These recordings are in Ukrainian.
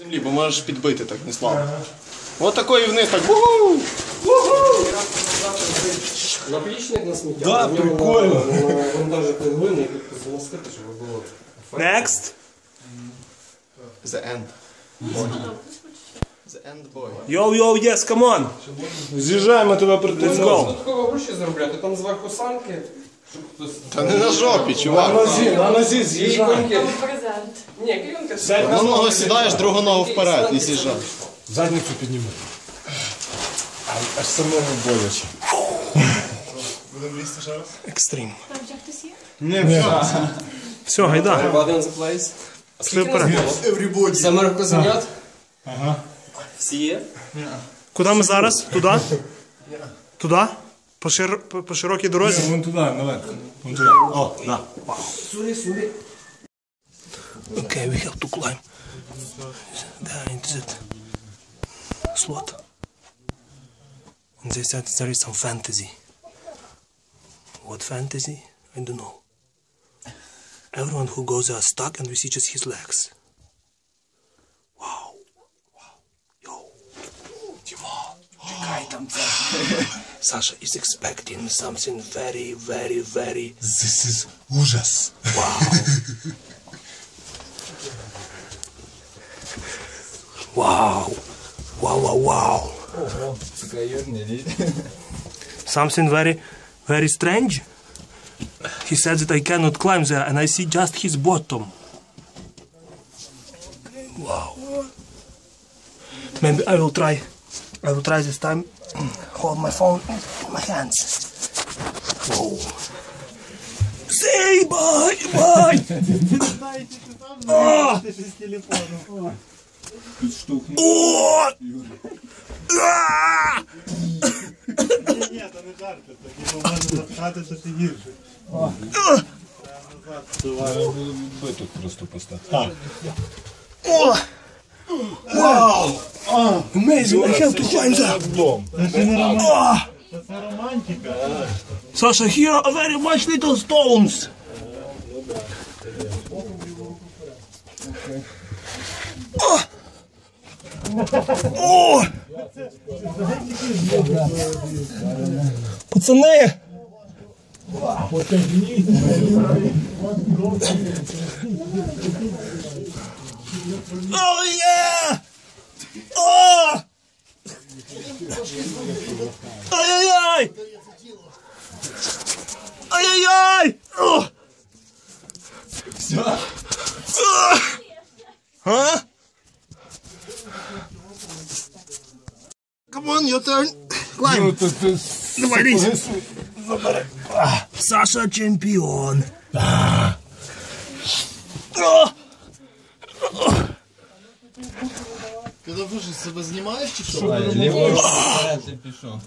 землі, бо можеш підбити так не слабо. От такої вниз так. Наплічник на сміття. Да, прикольно. вантажити глини тут замостити, щоб було. Next. The end. The end boy. Йоу, йоу, yes, come on. З'їжджаємо тебе go. Додатково гроші заробляти, там зверху санки, щоб хтось... Та не на жопі, На нозі, на нозі з'їжджай. Презент. Ні, клієнтка Одну ногу сідаєш, другу ногу вперед і з'їжджаєш. Задницю підніми. Аж самому боляче. Екстрім. Object to see? Не, все. Все, гайда. Everybody on the place. А Пішли скільки нас вперед. було? Ага. Всі є? Куди ми зараз? Туди? Туди? По, шир... по, по широкій дорозі? Вон туди, наверх. Вон туди. О, да. Сюди, сюди. Okay, we have to climb. There is it. Slot. And they said there is some fantasy. What fantasy? I don't know. Everyone who goes there are stuck and we see just his legs. Timon. Чекай там це. Sasha is expecting something very, very, very This is ужас. Wow. Wow, wow, wow. Something very, very strange. He said that I cannot climb there and I see just his bottom. Wow. Maybe I will try. I will try this time. Hold my phone in my hands. Whoa. Say bye, bye. Oh. О! А! Ні, то не жарко, тоді можна запхати, що ти гірше. Биток просто постати. О! Wow! Amazing, I have to climb that. Oh! Це романтика. Sasha, here are very much little stones. Oh! О! Пацани! Oh yeah! Oh! Ай-яй-яй! Ай-яй-яй! О! А? Come on, your turn. Climb. Давай, лізь. Саша чемпіон. О! Ти дуже себе знімаєш чи що? Ліву руку вперед ти пішов.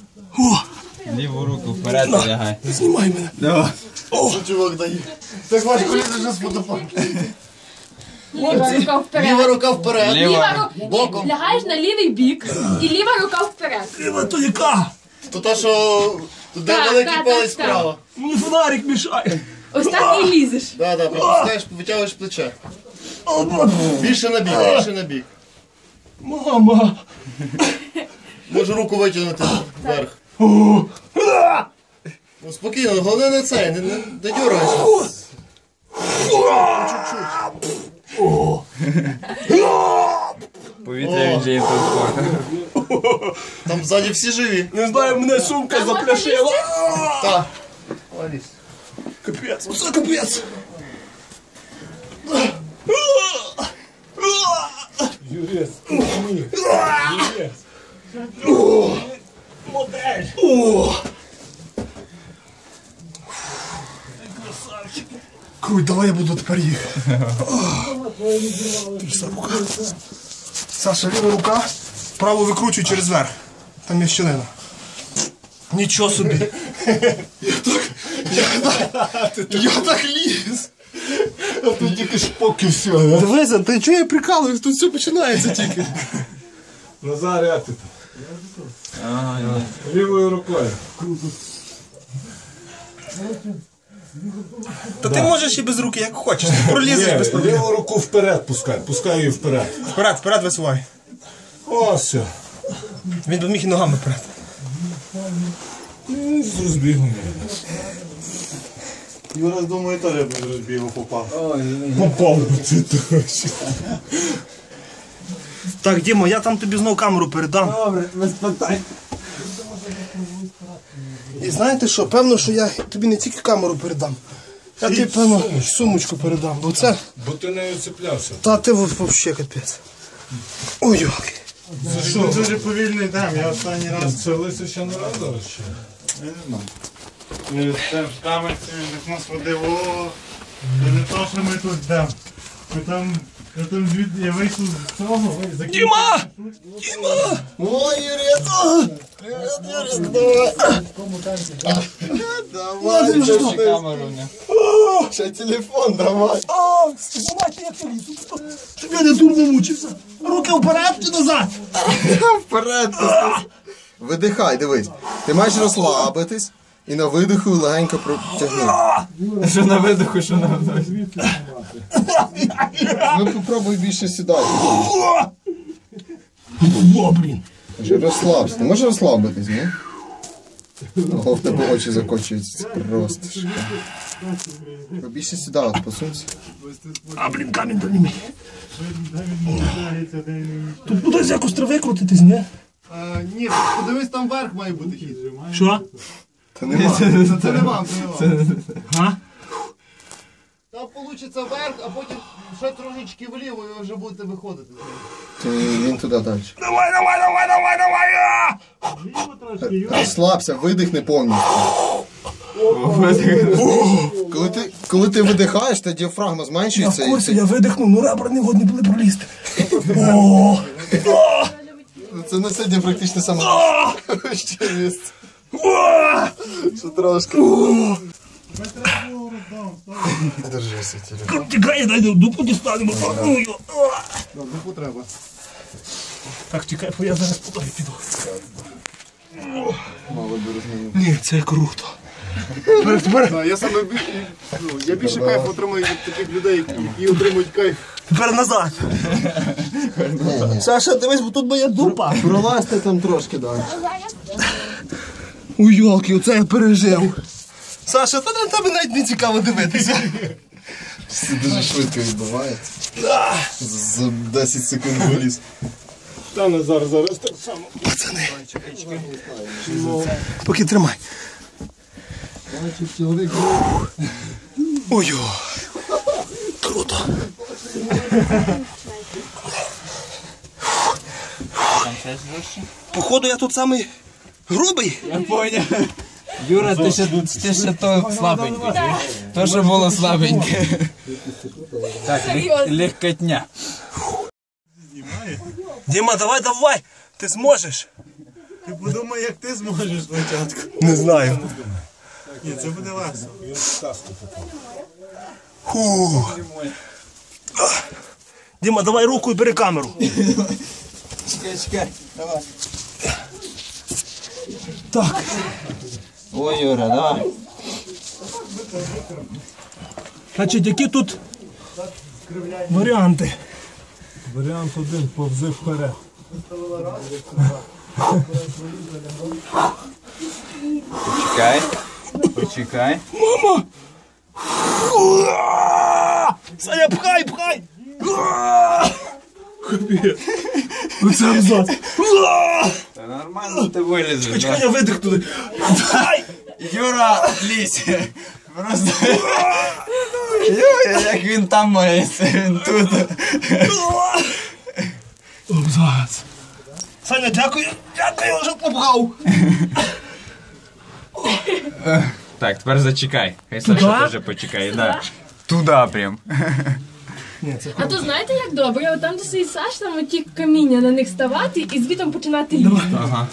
Ліву руку вперед лягай. Знімай мене. Що чувак дає? Так важко лізе вже з водопаду. Ліва рука вперед. Ліва рука вперед. Ліва рука. Боком. Лягаєш на лівий бік і ліва рука вперед. Криво то яка? То та, що де Так, великий так, палець так, справа. Мені фонарик мішає. Ось так і лізеш. Так, так, пропускаєш, витягуєш плече. Більше на бік, більше на бік. Мама. Можу руку витягнути вверх. Ну спокійно, головне не це, не, не, не дергайся. Повітря він же їм. Там ззаді всі живі. Не знаю, мене сумка запляшила. Так. Капець, оце капець. Юрець, Модель. О. Круть, давай я буду тепер їхати. Тряса рука. Саша, ліва рука, праву викручуй через верх. Там є щілина. Нічого собі. Я так ліз. А тут тільки шпоки все, да? Дивися, ти чого я прикалуюсь? Тут все починається тільки. Назар, як ти там? Лівою рукою. Та ти можеш і без руки, як хочеш. Ти пролізеш без проблем. ліву руку вперед пускай, пускай її вперед. Вперед, вперед висувай. О, все. Він би міг і ногами вперед. Ну, З розбігу. Юра, думаю, теж без розбігу попав. Попав би ти точно. Так, Дімо, я там тобі знову камеру передам. Добре, без питань. І знаєте що? Певно, що я тобі не тільки камеру передам. Я тобі, певно, сумочку передам. Бо це. Бо ти нею цеплявся. Та ти взагалі капець. Ой, йолки. Ти дуже повільний там, я останній раз. Це лисе ще не раз зараз ще. Я не знаю. Це камерці як нас водив, о, це не то, що ми тут йдемо. Ми там, я там звідти, я вийшов з цього, ой, закінчив. Діма! Діма! Ой, Юрій! Привіт, Юрій, давай! Давай, Ще камеру не. ще телефон давай. О, знімайте, як ти лізу. Щоб я не дурно мучився. Руки вперед чи назад? Вперед! Видихай, дивись. Ти маєш розслабитись і на видиху легенько протягни. Що на видиху, що на вдоху. Ну попробуй більше сідати. О, блін. Вже розслабся. Ти можеш розслабитись, ні? Ого, в тебе очі закочуються. Це просто шикарно. Побільше сідати, посунься. А, блін, камінь до німий. Тут буде якось трави крутитись, ні? Ні, подивись, там верх має бути хід. Що? Та нема. Це не це не. А? Там вийде верх, а потім ще трошечки вліво і ви вже будете виходити. Ти він туди далі. Давай, давай, давай, давай, давай! а! Вліво трошки. Розслабся, видихни повністю. Коли ти, коли ти видихаєш, то діафрагма Я в зменшується і курсі, це, я видихнув, ну ребра не годні були пролізти. О! це на сьогодні практично саме ще місце. Що трошки. Держися, телефон. Тікай, дай дупу дістанемо. Ну. Дупу треба. Так, тікай, бо я зараз подаю піду. Мало би розмінив. Ні, це круто. Я саме бі- ну, я більше кайф отримую від таких людей, які отримують кайф. Тепер назад. Саша, дивись, бо тут моя дупа. Пролазьте там трошки далі. У йолки, оце я пережив. Саша, та на тебе навіть не цікаво дивитися. Це дуже швидко відбувається. За 10 секунд виліз. Та Назар зараз так само. Пацани. Поки тримай. Ой. Круто. Походу я тут самий грубий. Я поняв. Юра, ти ще, ти ще то слабенький. То, що було слабеньке. Так, легкотня. Діма, давай, давай. Ти зможеш. Ти подумай, як ти зможеш спочатку. Не знаю. Ні, це буде весело. Фу. Діма, давай руку і бери камеру. Чекай, чекай. Давай. Так. Ой, Юра, давай. Значить, які тут варіанти? Варіант один повзи вперед. Почекай. Почекай. Мама! Саня, пхай, пхай! Оце абзац. Нормально ти вилізеш. Чекай, я видихну. Юра, лізь. Просто. Як він там мається, він тут. Абзац. Саня, дякую, дякую, що попхав. Так, тепер зачекай. Хай Саша теж почекає. Да. Туда прям. А то знаєте, як добре? От там, де стоїть Саш, там ті каміння на них ставати і звітом починати лізти. Ага.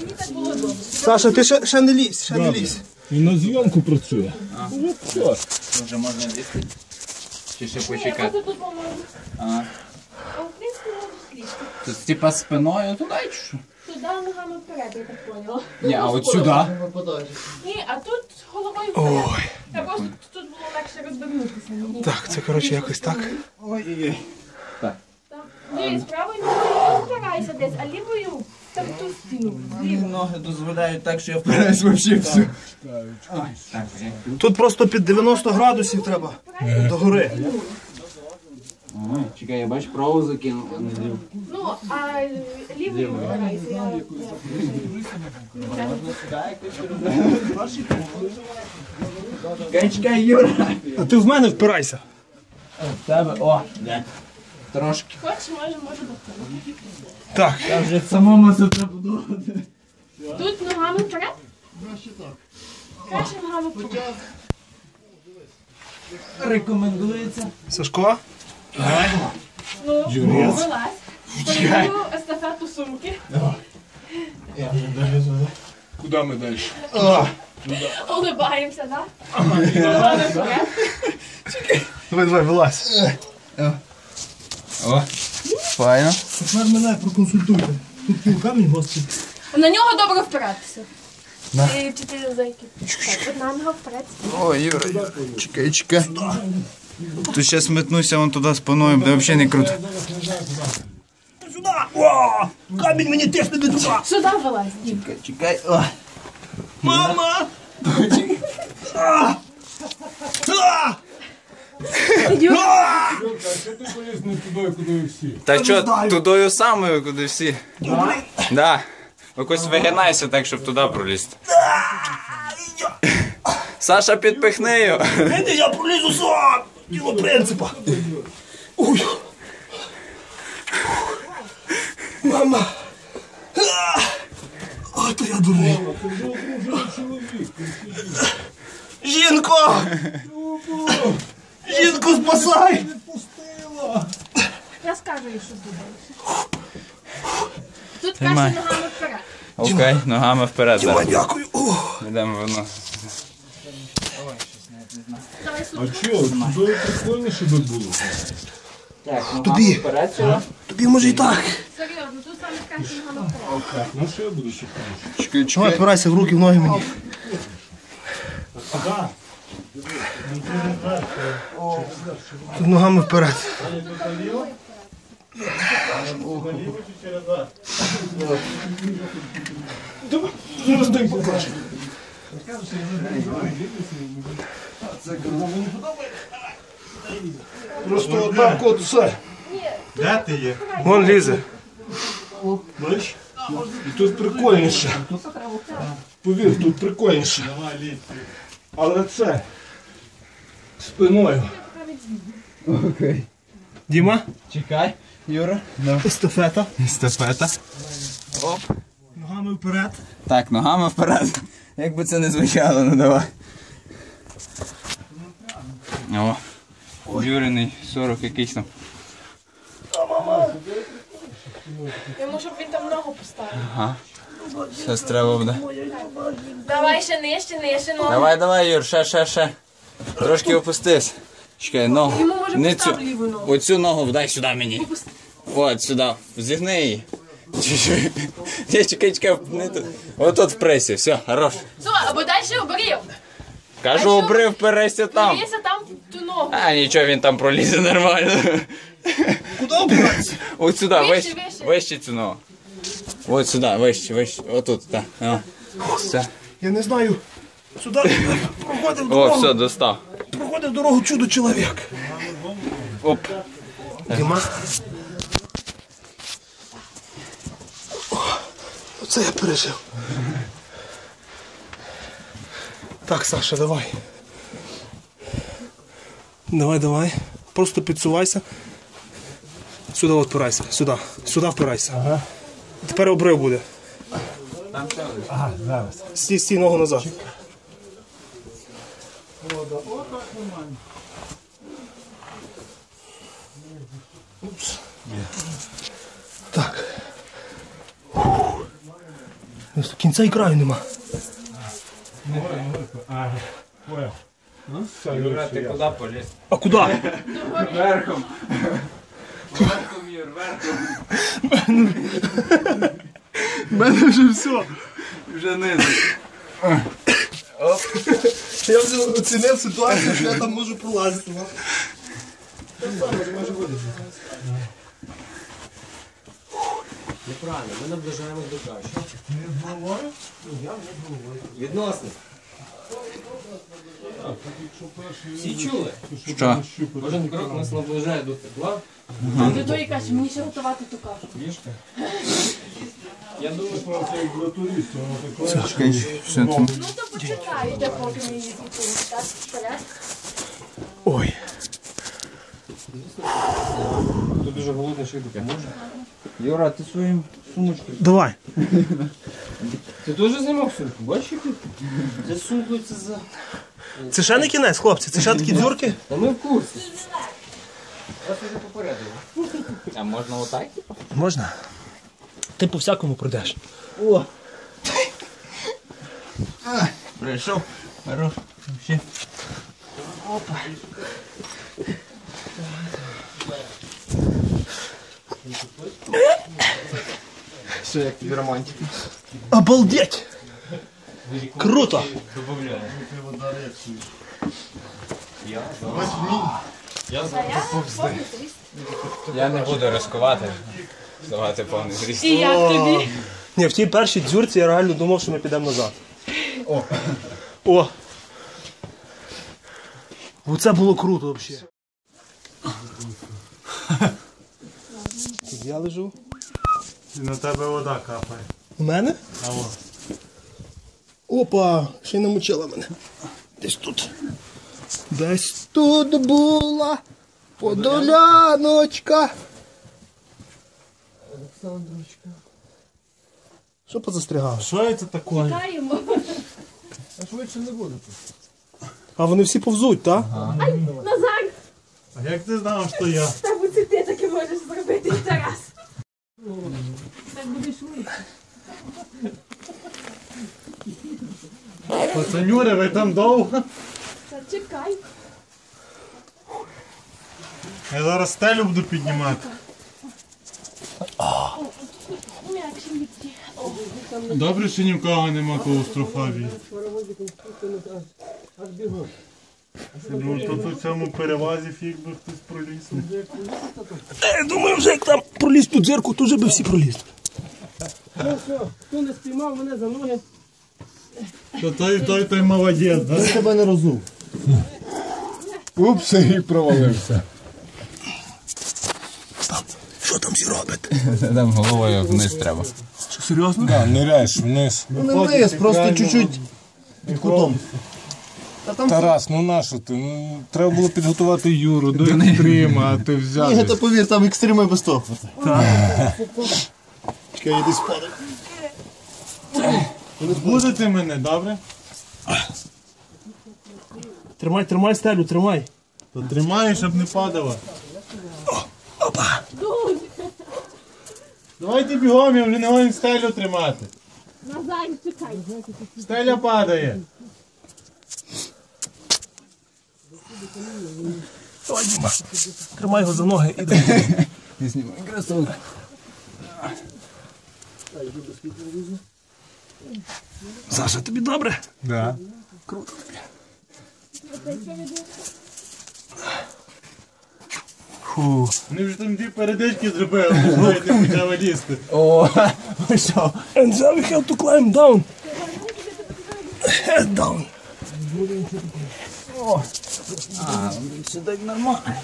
Мені так було добре. Саша, ти ще, ще не лізь, ще не лізь. І на зйомку працює. Вже можна лізти? Чи ще почекати? Просто тут поможу. А. А в принципі можу слізти. Тут типа спиною туди чи що? Туди ногами вперед, я так поняла. Ні, а от сюди. Ні, а тут головою вперед. Я просто тут було легше розвернутися. Так, це коротше якось так. Дивись, правою ногою впирайся десь, а лівою там ту стіну. Зліва. Ноги дозволяють так, що я впираюсь вообще всю. Тут просто під 90 градусів треба. До гори. Чекай, я бачу не ліву. Ну, а лівою впирайся. Чекай, чекай, Юра. А ти в мене впирайся. В тебе, о, блядь. Трошки. Хочеш, може, може допомогти. Так. Я вже самому це треба подумати. Тут ногами вперед? Краще ногами вперед. Рекомендується. Сашко? Ну, Юрець. вилазь. Передаю естафету сумки. Куди ми далі? Улибаємося, так? Давай, давай, вилазь. О, файно. Тепер мене проконсультуйте. Тут пів камінь гострий. На нього добре впиратися. Три, чотири зайки. Так, одна нога вперед. О, Юра, чекай, чекай. Тут зараз метнуся вон туди спиною, буде взагалі не круто. Сюди! О! Камінь мені теж не до туди! Сюди вилазь, Дім. Чекай, о. Мама! А! А! Юр, Що ти поліз не туди, куди всі? Та що, тудою самою, куди всі? Да. Якось вигинайся так, щоб туди пролізти. Саша, підпихни його. Іди, я пролізу сам! Діло принципа! Ой! Мама! А! То я дурний! Жінко! Жінку спасай! я скажу їй, що зробити. Тут краще ногами вперед. Окей, ногами вперед. Діма, дякую! Йдемо воно. Давай А чого? Туди прикольніше би було. Тобі! Тобі може і так! Серйозно, тут саме краще ногами вперед. Ну що я буду шукати? Чекай, Давай, опирайся в руки, в ноги мені. Тут ногами вперед. Зараз дай покажу. Просто отак от все. Де ти є? Вон лізе. Бачиш? І тут прикольніше. Повір, тут прикольніше. Але це спиною. Окей. Діма, Чекай, Юра. естафета. Стефета. Оп. Ногами вперед. Так, ногами вперед. Як би це не звучало, ну давай. О. Юриний 40 якийсь там. Йому, щоб він там ногу поставив. Щось треба буде. Давай ще нижче, нижче ногу. Давай, давай, Юр, ще, ще, ще. Трошки опустись. Чекай, ногу. Йому може Не ліву ногу. Оцю ногу дай сюди мені. От, сюди. Зігни її. Чуть-чуть. Ні, чекай, чекай, не тут. В пресі, все, хорош. Все, або далі обрів. Кажу, обрив пересся там. Дивися там ту ногу. А, нічого, він там пролізе нормально. Куди опиратися? От сюди, Вище, вище, вище. вище цю ногу. От сюди, вище, вище. Отут, так. О. Все. Я не знаю. Сюди проходив О, дорогу. все, достав. Проходив дорогу чудо чоловік. Оп. Діма. Оце я пережив. Так, Саша, давай. Давай, давай. Просто підсувайся. Сюди от впирайся. Сюди. Сюди впирайся. Ага. Тепер обрив буде. Ага, зараз. Стій, стій ногу назад. Упс. Так. Кінця і краю нема. Ага, понял. Ну, все, Юра, ти куди поліз? А куди? Верхом. Верхом, Юр, верхом. У мене вже все. Вже низу. Я вже оцінив ситуацію, що я там можу пролазити. Неправильно, ми наближаємось до кращого. Відносно. Всі чули? Що? Кожен крок нас наближає до тепла. А до тої каші, мені ще готувати ту кашу. Я думаю, Ну то почекайте, поки мені відповідь. Так, вперед. Ой. хто дуже голодний, ще й допоможе. Юра, ти своїм сумочкою. Давай. Ти теж знімав сумку? Бачиш, які? Це за... Це ще не кінець, хлопці, це ще такі дзюрки. Та ми в курсі. Вас вже попередили. А можна отак? Можна? Ти по всякому пройдеш. Прийшов. Хорош. Ще. Що, як тобі романтика? Обалдеть! Круто! Я не буду ризикувати. Здавати повний зріст. І як тобі? Ні, в тій першій дзюрці я реально думав, що ми підемо назад. О! О! Оце було круто взагалі. Я лежу. І на тебе вода капає. У мене? Аво. Опа! Ще й намочила мене. Десь тут. Десь тут була подоляночка. Олександрочка. Що позастрягав? Що це таке? Чекаємо. А вони всі повзуть, так? Назар, А як ти знав, що я? ти Тарас. Так буде швидше. Пацанюри, ви там довго? Чекай. Я зараз стелю буду піднімати. Добре, що ні в кого нема клаустрофобії. Ну, тут у цьому перевазі фіг би хтось проліз. Я думаю, вже як там проліз ту дзерку, то вже би всі пролізли. Хто не спіймав мене за ноги? То той, той, той молодець, да? тебе не розув. Упс, і провалився. Що там всі робите? Там головою вниз треба. Що, серйозно? Да, ниряєш вниз. Ну не вниз, просто чуть-чуть під кутом. Тарас, ну нащо ти? Ну, треба було підготувати Юру до екстрима, а ти взяв. Ні, та повір, там екстрими без того. Чекай, іди спадай. Будете мене, добре? Тримай, тримай стелю, тримай. То тримаю, щоб не падало. Давайте бігом, я вже не гоню стелю тримати. Назар, чекай. Стеля падає. Давай, Діма. Тримай його за ноги і давай. Саша, тобі добре? Да. Фу. Вони вже там дві передачки зробили, ви знаєте, почали лізти. О, що? And now we have to climb down. Head down. Все так нормально.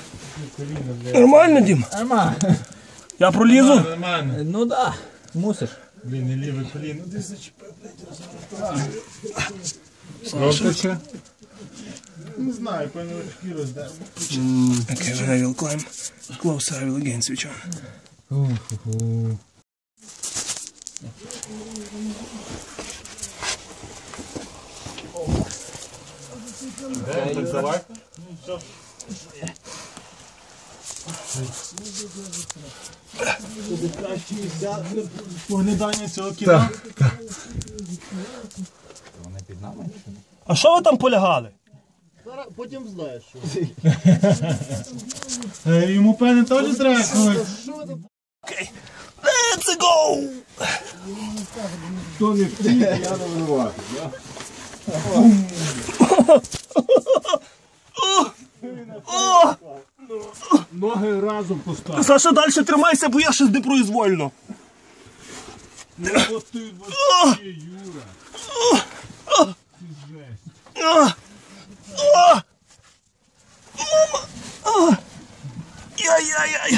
Нормально, Дім? Нормально. Я пролізу? Нормально. Ну да, мусиш. Блін, не ліве коліно, десь зачепив, блядь, Робиться? Не знаю, певно, шкіру здав. Okay, when I will climb closer, I will again switch on. Так давай. Поглядання цього кіно. А що ви там полягали? Потім знаєш. Е, Йому певне теж треба. Okay. Let's go! Ноги разом постав. Саша, далі тримайся, бо я щось непроизвольно. От ти вообще, Юра. А! А! Мама! А! Яй-яй-яй!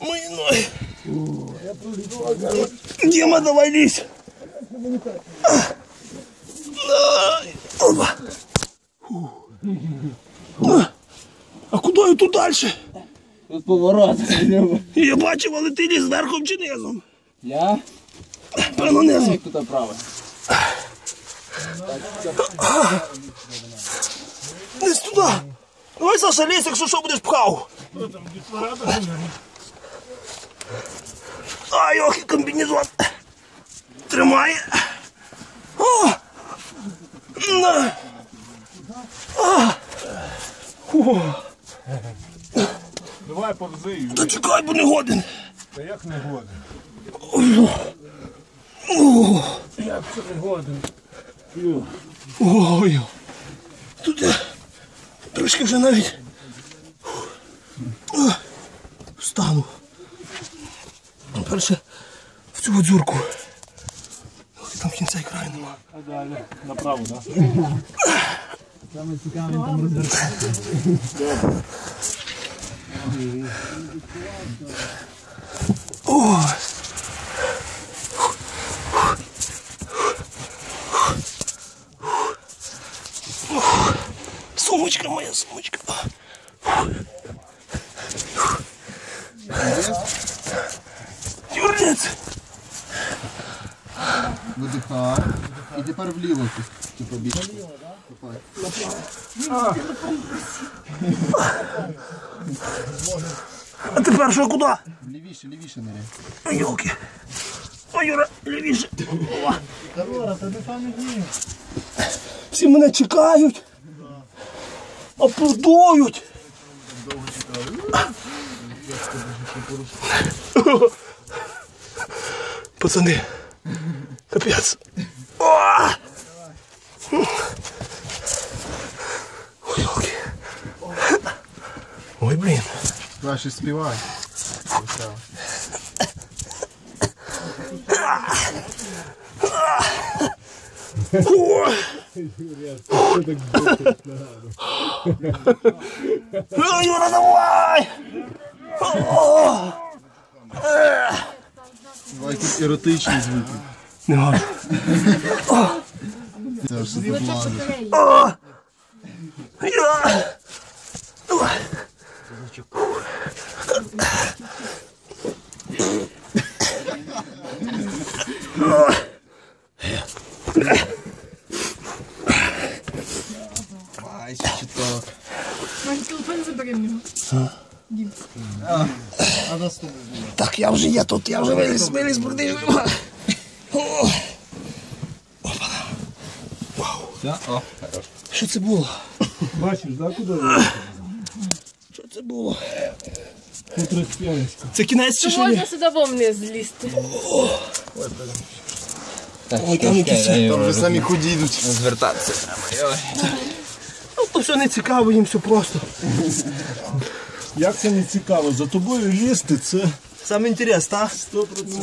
Мої ноги! Дима, давай лізь! А! Опа! А! Куди я тут далі? Тут поворот. Я бачив, але ти ліз верхом чи низом? Я? Певно, низом. Як тут право? Десь туди. Давай, Саша, лізь, якщо що будеш пхав. А, йохи, комбінезон. Тримає. О! На. Давай повзи. Та чекай, бо не годен. Та як не годен? Як це не годен? Ой. Тут я трошки вже навіть встану. Перше в цю дзюрку. Ох, Там кінця і краю нема. А далі. Направо, так? Ой. Сумочка моя, сумочка. Юрець! Видихай. І тепер вліво. Типу більше. А тепер що куди? Лівіше, лівіше ниряй. Йолки. Ой, Юра, лівіше. Всі мене чекають. Аплодують. Пацани, капець. Ой, блін. Краще співай. Ой. Ну, Юра, давай! О! Давай якісь еротичні звуки. Не можу. Це ж заблаго. Я... Давай. Ай, чуток. Мань, телефон забери в нього. А наступне. Так, я вже є тут, я вже виліз, виліз, бурдиш. О, Що це було? Бачиш, да, куди? Було? Це кінець чи Чи що можна сюди вовни злізти? так, Ой, там якісь- Там вже самі худі йдуть. Звертатися треба. Ну, то все не цікаво, їм все просто. Як це не цікаво? За тобою лізти, це Саме інтерес, так?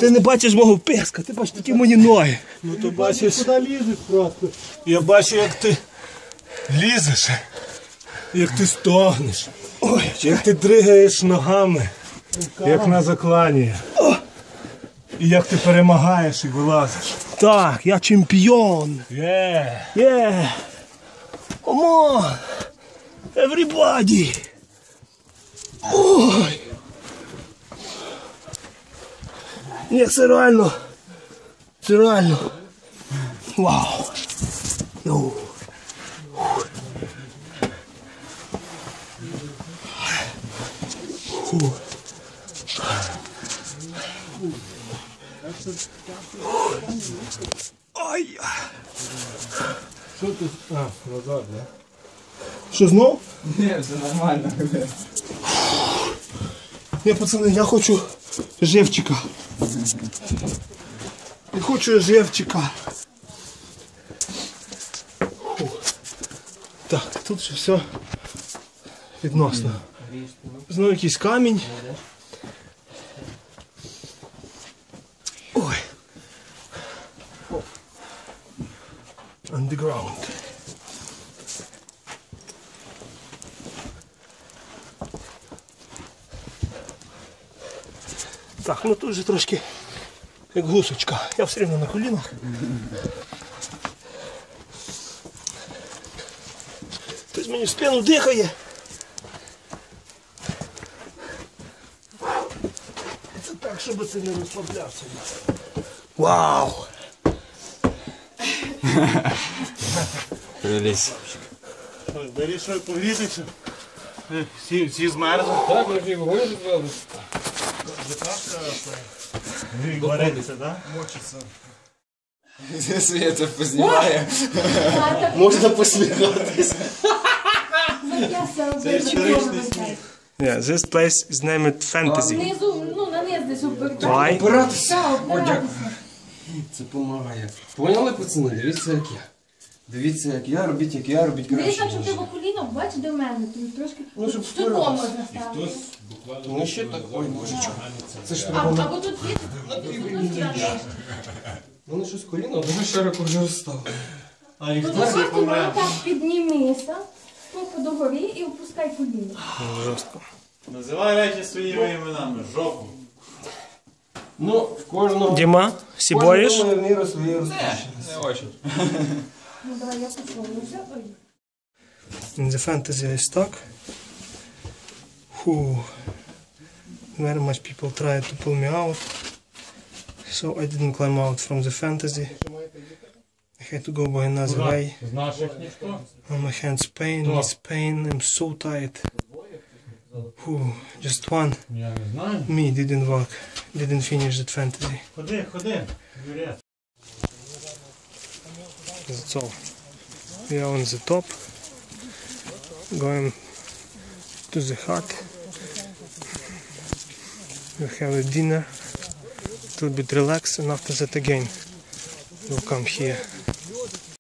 Ти не бачиш мого песка, ти бачиш такі мої ноги. Ну то бачиш, куди лізеш просто. Я бачу, як ти лізеш, як ти стогнеш, Ой, як ти дригаєш ногами, як на закланні. І як ти перемагаєш і вилазиш. так, я чемпіон. Є. Yeah. Come on. Everybody. Ой. Ні, це реально. Це реально. Вау. Йоу. Фу. Ай. Що ти? А, назад, да? Що знов? Ні, все нормально. Ні, пацани, я хочу живчика. Я хочу живчика. Так, тут ще все відносно. Знову якийсь камінь. Ой. Underground. Так, ну тут же трошки як гусочка. Я все рівно на колінах. Хтось мені в спину дихає. Щоб ти не розслаблявся. Вау! Прилізь. Вирішив погрітися. Всі, всі змерзли. Так, ми вже і вогонь розвели. Варитися, так? Світа познімає. Можна посміхатися. Це історичний сміх. Yeah, this place is named Fantasy. Внизу, ну, на низ обертати. Опиратися. Так, обиратися. Це допомагає. Поняли, пацани? Дивіться, як я. Дивіться, як я, робіть, як я, робіть краще. так, щоб тебе коліно, бач, до мене. Тобі трошки Ну, щоб ступом впиратися. можна ставити. Ну ще так. Ой, божечко. Це ж А, треба. або тут є, тут є. Вони щось коліно дуже широко вже розстало. А і Тут хтось і просто так піднімися, стопу догорі і опускай коліно. Жорстко. Називай речі своїми іменами. Жопу. Ну, в кожного. Діма, сібоїш? Кожного міру свої розпущені. Не очень. Ну, давай я почула. Ой. In the fantasy is stuck. Whew. Very much people tried to pull me out. So I didn't climb out from the fantasy. I had to go by another way. З наших ніхто. Oh, my hands pain, knees pain, I'm so tired. Whew. Just one. Я не знаю. Me didn't work. Didn't finish that fantasy. Ходи, ходи. Юрій. That's all. We are on the top. Going to the hut. We have a dinner. A little bit relax and after that again we'll come here